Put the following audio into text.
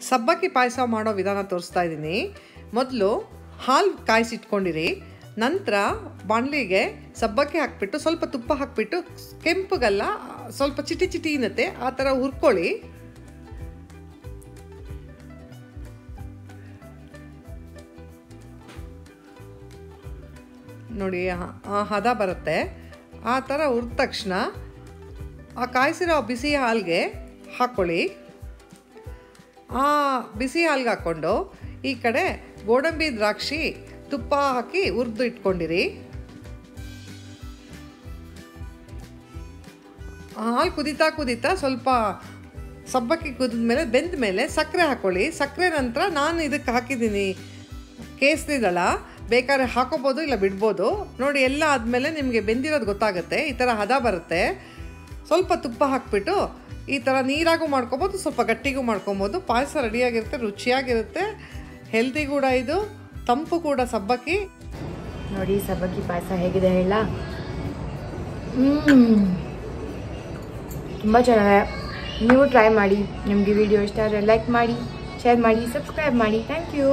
ಸಬ್ಬಕ್ಕಿ ಪಾಯಸ ಮಾಡೋ ವಿಧಾನ ತೋರಿಸ್ತಾ ಇದ್ದೀನಿ. ಮೊದಲು ಹಾಲು ಕಾಯಿಸಿಟ್ಕೊಂಡಿರಿ. ನಂತರ ಬಾಣಲಿಗೆ ಸಬ್ಬಕ್ಕಿ ಹಾಕ್ಬಿಟ್ಟು ಸ್ವಲ್ಪ ತುಪ್ಪ ಹಾಕ್ಬಿಟ್ಟು ಕೆಂಪಗಲ್ಲ, ಸ್ವಲ್ಪ ಚಿಟಿ ಚಿಟಿ ಇನ್ನತ್ತೆ ಆ ಥರ ಹುರ್ಕೊಳ್ಳಿ. ನೋಡಿ ಹದ ಬರುತ್ತೆ. ಆ ಥರ ಹುರಿದ ತಕ್ಷಣ ಆ ಕಾಯಿಸಿರೋ ಬಿಸಿ ಹಾಲಿಗೆ ಹಾಕ್ಕೊಳ್ಳಿ ಬಿಸಿ ಹಾಲ್ಗೆ ಹಾಕ್ಕೊಂಡು ಈ ಕಡೆ ಗೋಡಂಬಿ ದ್ರಾಕ್ಷಿ ತುಪ್ಪ ಹಾಕಿ ಹುರಿದು ಇಟ್ಕೊಂಡಿರಿ. ಹಾಲು ಕುದೀತಾ ಕುದೀತಾ ಸ್ವಲ್ಪ ಸಬ್ಬಕ್ಕಿ ಕುದಿದ ಮೇಲೆ, ಬೆಂದ ಮೇಲೆ ಸಕ್ಕರೆ ಹಾಕ್ಕೊಳ್ಳಿ ಸಕ್ಕರೆ ನಂತರ ನಾನು ಇದಕ್ಕೆ ಹಾಕಿದ್ದೀನಿ ಕೇಸರಿ ಬೇಕಾದ್ರೆ ಹಾಕೋಬೋದು ಇಲ್ಲ ಬಿಡ್ಬೋದು. ನೋಡಿ, ಎಲ್ಲ ಆದಮೇಲೆ ನಿಮಗೆ ಬೆಂದಿರೋದು ಗೊತ್ತಾಗುತ್ತೆ. ಈ ಥರ ಹದ ಬರುತ್ತೆ. ಸ್ವಲ್ಪ ತುಪ್ಪ ಹಾಕ್ಬಿಟ್ಟು ಈ ಥರ ನೀರಾಗೂ ಮಾಡ್ಕೊಬೋದು, ಸ್ವಲ್ಪ ಗಟ್ಟಿಗೂ ಮಾಡ್ಕೊಬೋದು. ಪಾಯಸ ರೆಡಿಯಾಗಿರುತ್ತೆ, ರುಚಿಯಾಗಿರುತ್ತೆ. ಹೆಲ್ದಿ ಕೂಡ ಇದು, ತಂಪು ಕೂಡ ಸಬ್ಬಕ್ಕಿ. ನೋಡಿ, ಸಬ್ಬಕ್ಕಿ ಪಾಯಸ ಹೇಗಿದೆ ಹೇಳ. ತುಂಬ ಚೆನ್ನಾಗಿದೆ. ನೀವು ಟ್ರೈ ಮಾಡಿ, ನಿಮಗೆ ವಿಡಿಯೋ ಇಷ್ಟ ಆದರೆ ಲೈಕ್ ಮಾಡಿ ಶೇರ್ ಮಾಡಿ ಸಬ್ಸ್ಕ್ರೈಬ್ ಮಾಡಿ. Thank you